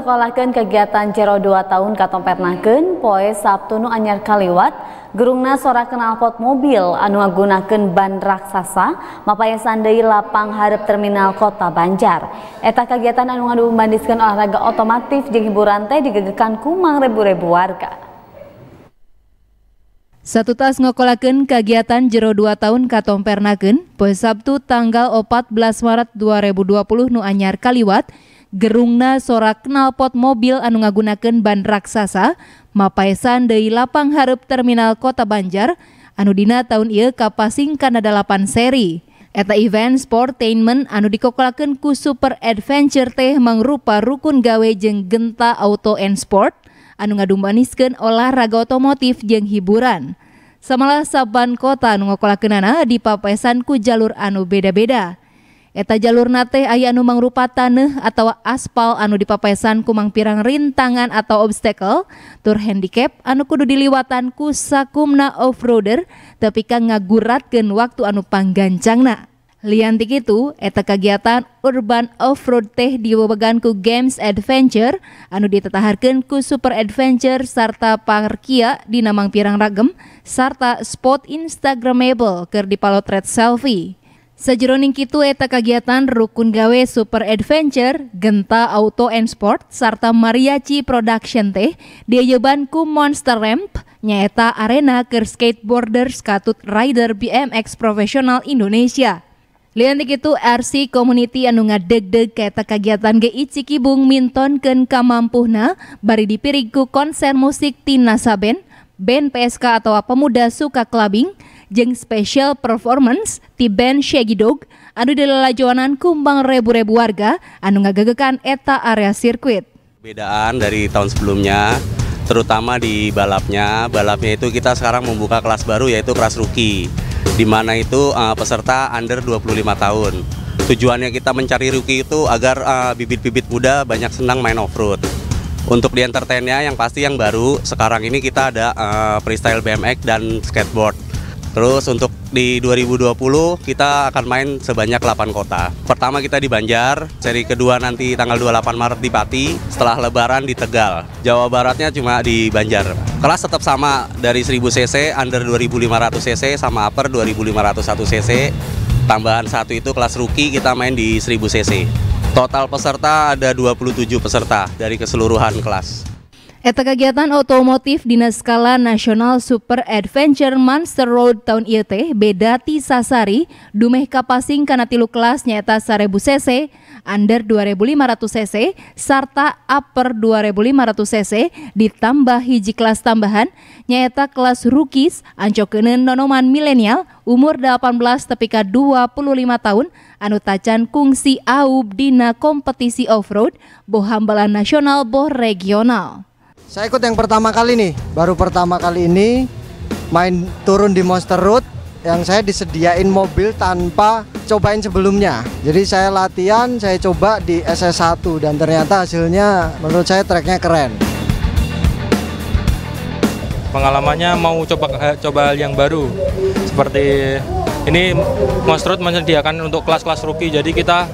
Sekolahkan kegiatan Jero 2 tahun katong pernaken poe Sabtu nu anyar kaliwat gerungna sora pot mobil anu ngagunakeun ban raksasa mapaya sandai lapang harap terminal kota Banjar. Eta kegiatan anu ngadu olahraga otomotif jeung hiburan teh digegekan kumang ribu-ribu warga. Satu tas ngokolaken kegiatan jero 2 tahun katong pernaken poe Sabtu tanggal 14 Maret 2020 nu anyar kaliwat gerungna sorak knalpot mobil anu ngagunakeun ban raksasa mapaesan deui lapang hareup terminal kota Banjar anu dina tahun ieu kapasing kana delapan seri Eta event sportainment anu dikokolakeun ku Super Adventure teh mangrupa rukun gawe jeung Genta Auto and Sport anu ngadumbaniskeun olahraga otomotif jeung hiburan. Samalah saban kota anu ngokolakeunana dipapaesan ku jalur anu beda-beda. Eta jalur nate aya anu mangrupa tanah atau aspal anu dipapesan kumang pirang rintangan atau obstacle tur handicap anu kudu diliwatan ku sakumna off-roader tapi kan ngaguratkeun waktu anu panggancangna. Liantik itu, eta kegiatan urban off-road teh diwewegan ku Games Adventure anu ditetaharkeun ku Super Adventure sarta Parkia di namang pirang ragem sarta spot Instagramable keur dipalotret selfie. Sejeroning kitu eta kegiatan rukun gawe super adventure, genta auto and sport, serta mariachi production teh diajeban ku Monster Ramp, nyaeta arena ke skateboarders katut rider BMX profesional Indonesia. Lian itu RC community anu ngadeg-deg keta kegiatan ge Cikibung minton ken kamampuhna bari dipirigku konser musik Tina Saben, band PSK atau pemuda suka clubbing, jeng special performance ti band Shaggy Dog anu dilelajoanan kumbang ribu-ribu warga anu ngagagekan eta area sirkuit. Bedaan dari tahun sebelumnya terutama di balapnya. Balapnya itu kita sekarang membuka kelas baru yaitu kelas rookie. Di mana itu uh, peserta under 25 tahun. Tujuannya kita mencari rookie itu agar uh, bibit-bibit uh, muda banyak senang main off-road. Untuk di entertainnya yang pasti yang baru sekarang ini kita ada uh, freestyle BMX dan skateboard. Terus untuk di 2020 kita akan main sebanyak 8 kota. Pertama kita di Banjar, seri kedua nanti tanggal 28 Maret di Pati, setelah lebaran di Tegal. Jawa Baratnya cuma di Banjar. Kelas tetap sama dari 1000 cc, under 2500 cc sama upper 2501 cc. Tambahan satu itu kelas rookie kita main di 1000 cc. Total peserta ada 27 peserta dari keseluruhan kelas. Eta kegiatan otomotif di skala nasional Super Adventure Monster Road tahun ieu teh beda ti sasari. Dumeh kapasing kana tilu kelas nyaeta 1000 cc, under 2500 cc sarta upper 2500 cc ditambah hiji kelas tambahan. Nyaeta kelas rookies ancokeun nonoman milenial umur 18 tepi ka 25 tahun anu tacan kungsi aub dina kompetisi off-road nasional boh regional. Saya ikut yang pertama kali nih, baru pertama kali ini main turun di Monster Road yang saya disediain mobil tanpa cobain sebelumnya. Jadi saya latihan, saya coba di SS1 dan ternyata hasilnya menurut saya treknya keren. Pengalamannya mau coba coba hal yang baru. Seperti ini Monster Road menyediakan untuk kelas-kelas rookie. Jadi kita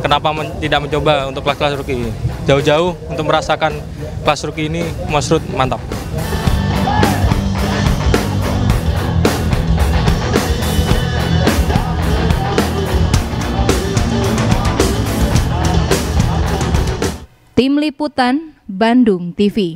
kenapa men tidak mencoba untuk kelas-kelas rookie? Jauh-jauh untuk merasakan kelas rookie ini Mas Ruth mantap. Tim Liputan Bandung TV